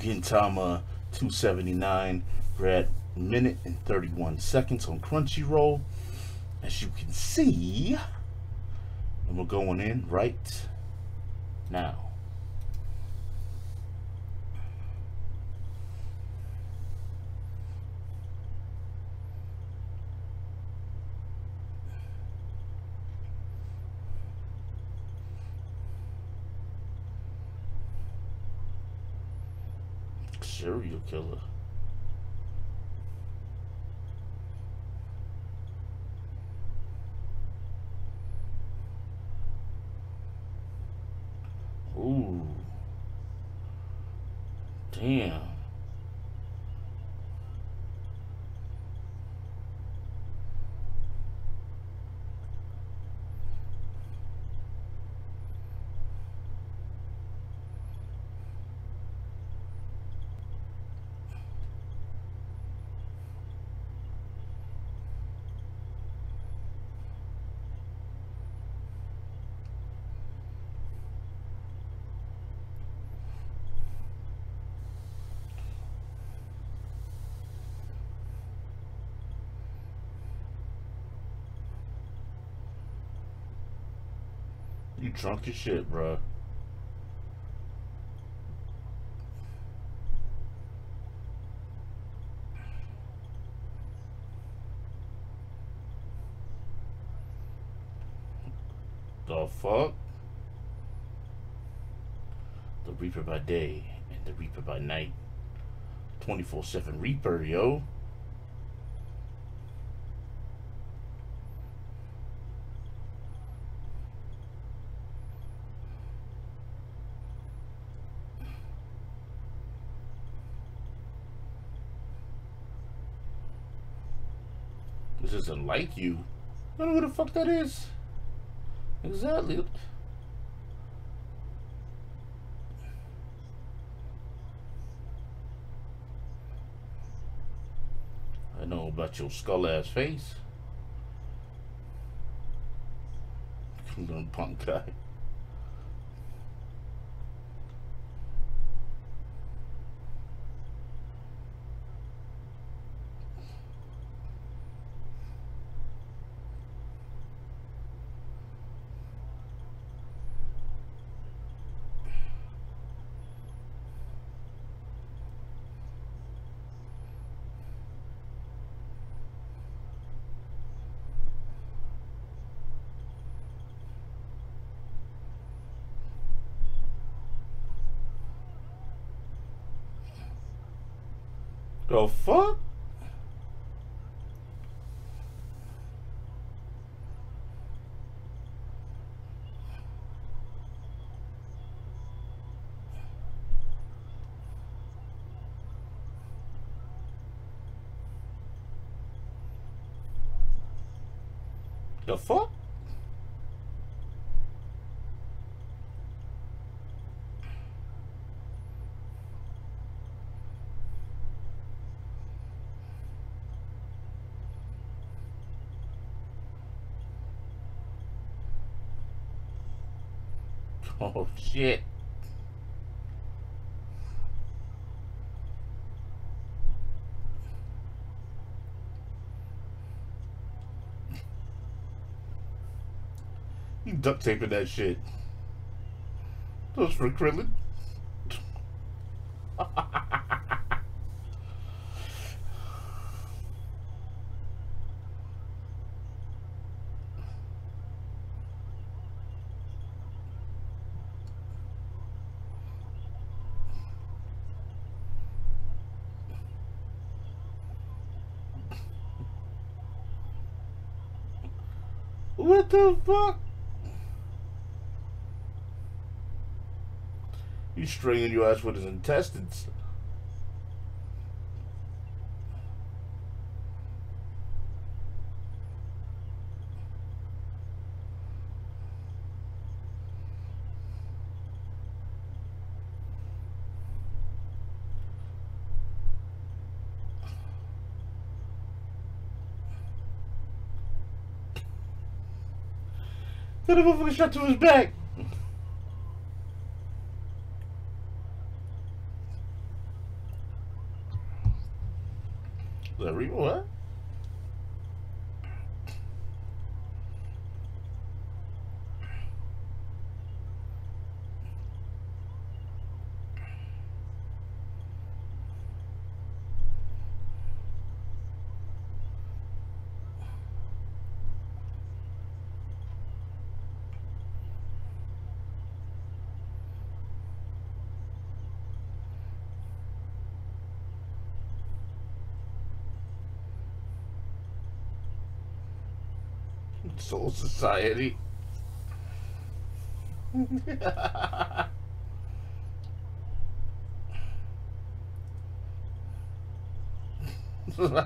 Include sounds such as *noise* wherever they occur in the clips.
Gintama uh, 279. We're at minute and 31 seconds on Crunchyroll. As you can see, and we're going in right now. Serial killer. Ooh. Damn. You drunk as shit, bro. The fuck? The Reaper by day and the Reaper by night. 24-7 Reaper, yo. Isn't like you. I don't know who the fuck that is. Exactly. I know about your skull ass face. Little punk guy. The fuck? The fuck? Oh shit. You duct taping that shit. Those for Krillin. *laughs* The fuck? You stringing your ass with his intestines. A motherfucker shot to his back. Larry, what? Soul Society. *laughs* oh.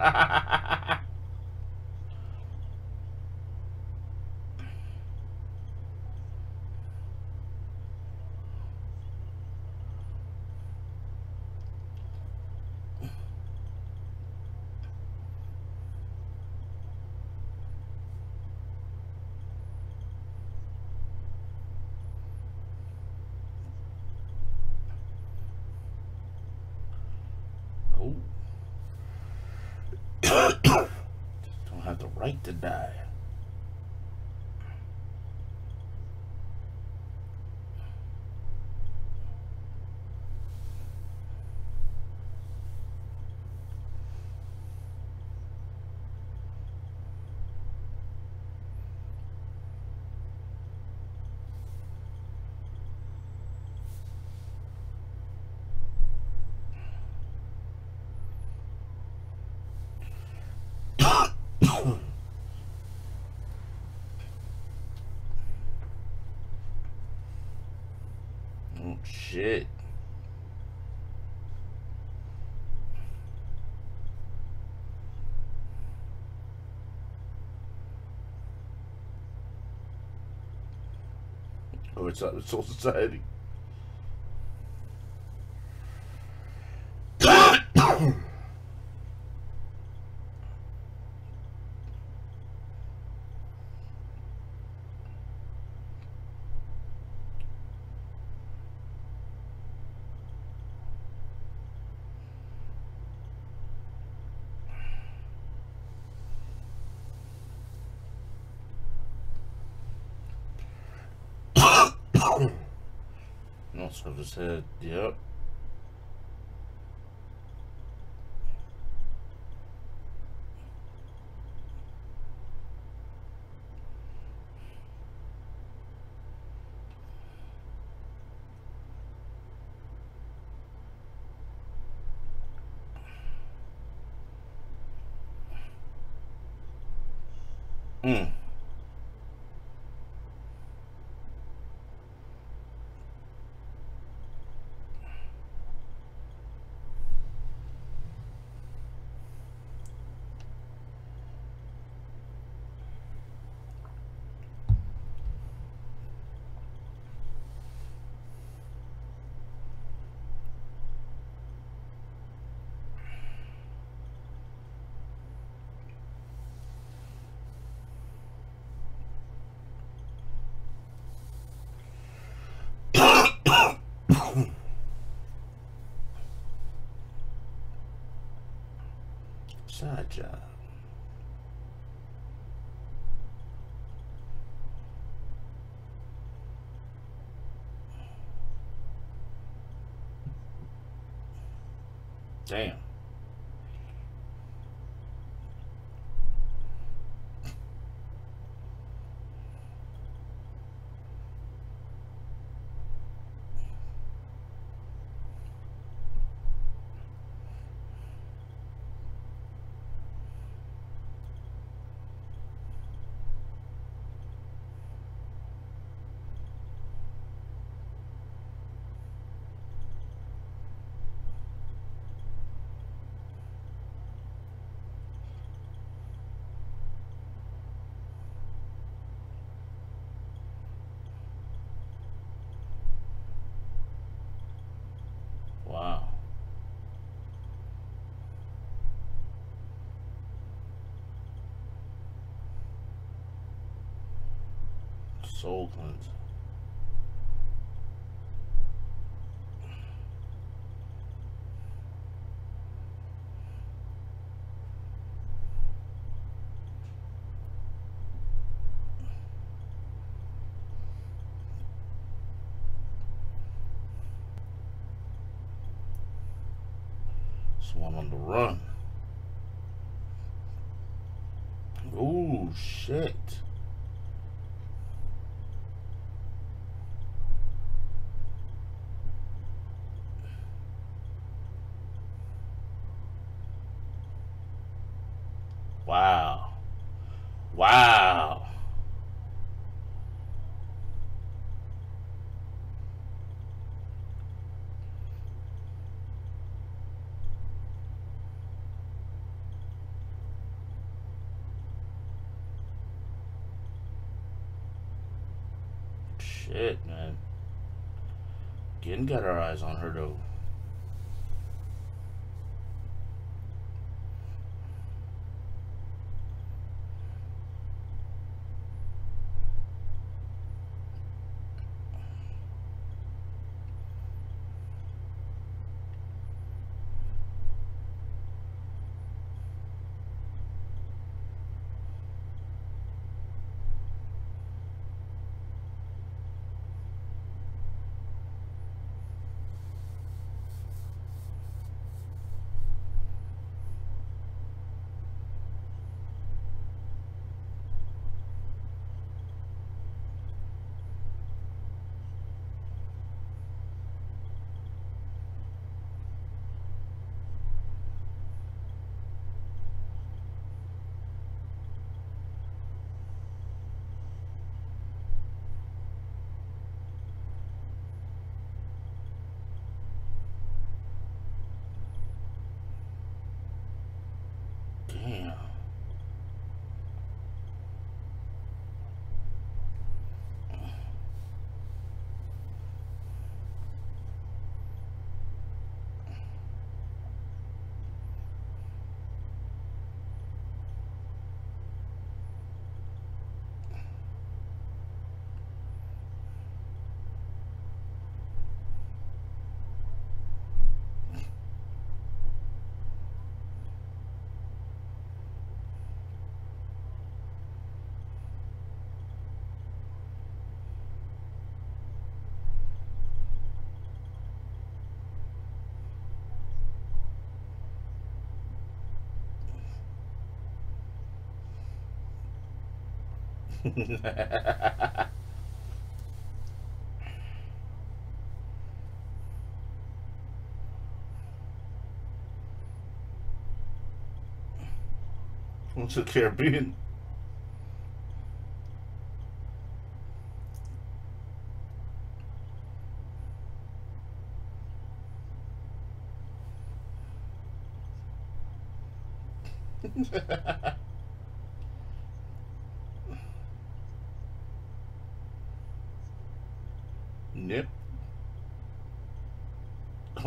Right to die. Oh shit. Oh, it's not Soul Society. So I just said, yep. Mm. Side job. Damn. soul cleanse. one on the run. Wow. Wow. Shit, man. Again, got our eyes on her though. What's a Caribbean? Nip.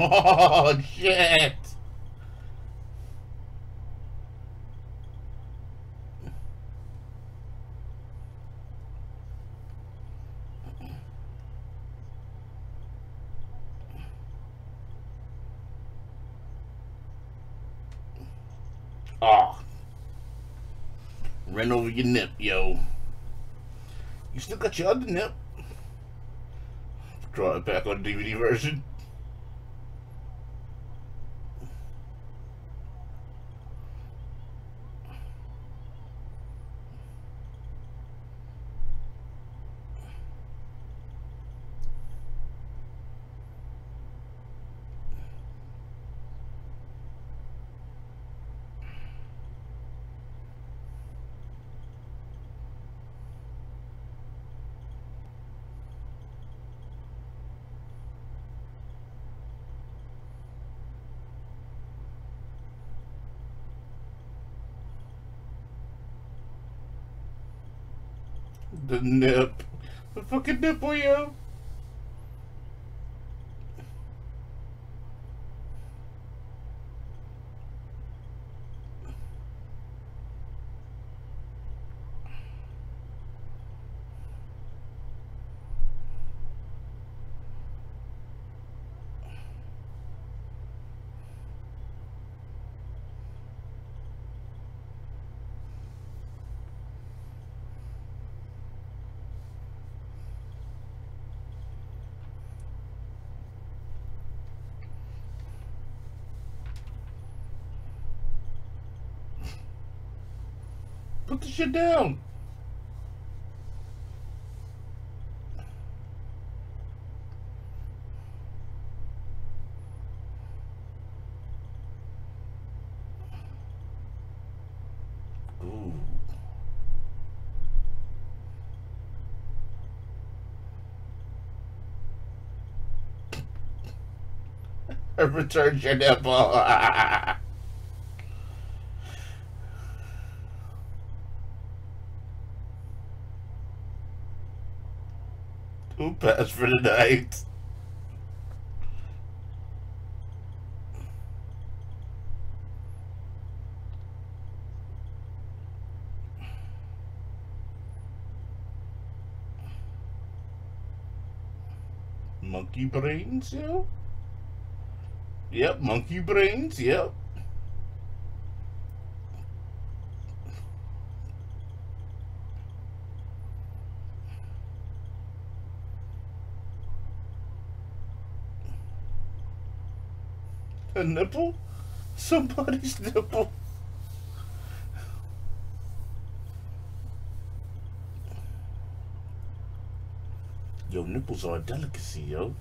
Oh shit! Ah. Oh. Ran over your nip, yo. You still got your other nip. Draw it back on DVD version. The nip. The fucking nipple, yo. Put the shit down. Ooh. *laughs* Return your nipple. *laughs* Passed for tonight. Monkey brains, yeah? Yep, monkey brains, yep. A nipple? Somebody's nipple. Yo, nipples are a delicacy, yo.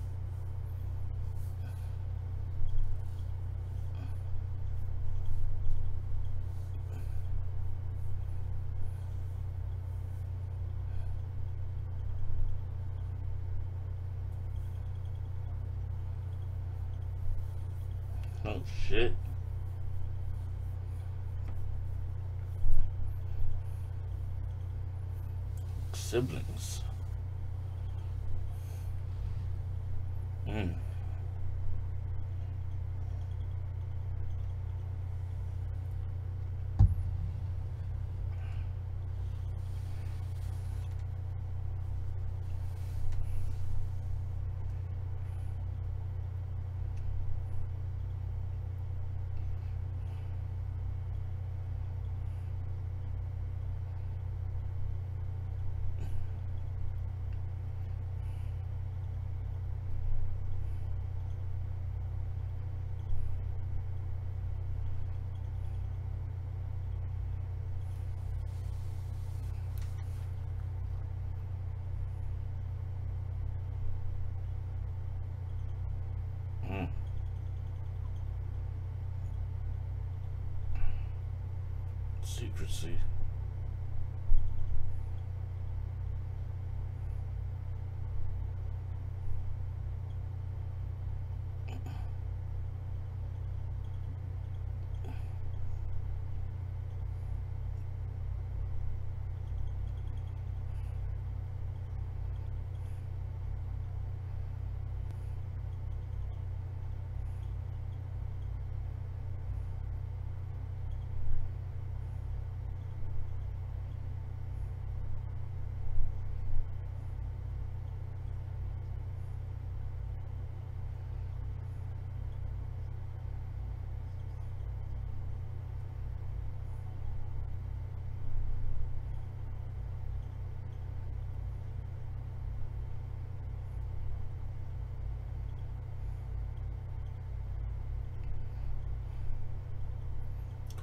Oh shit. Siblings. Mm. Mm. Secrecy.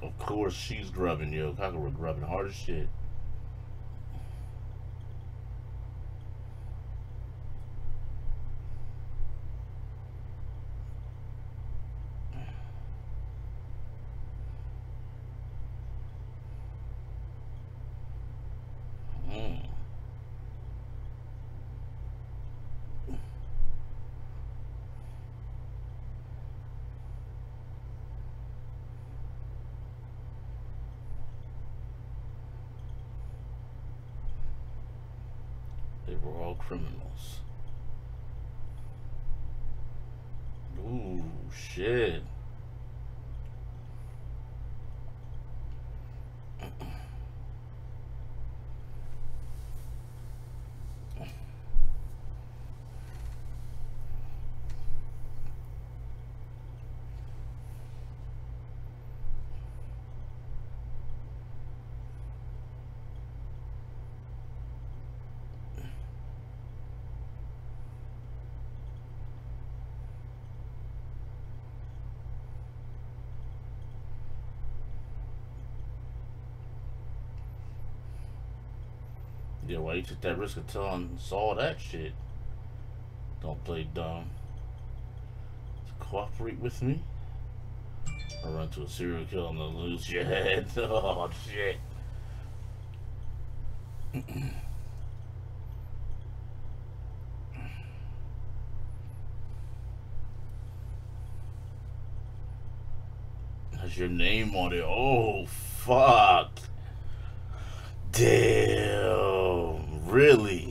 Of course, she's grubbing, yo. Kagura grubbing hard as shit. Mm. They were all criminals. Ooh, shit. Yeah, why you took that risk of telling saw that shit? Don't play dumb. Cooperate with me? I run to a serial killer and I lose your *laughs* head. *laughs* oh, shit. Has your name on it. Oh, fuck. Damn really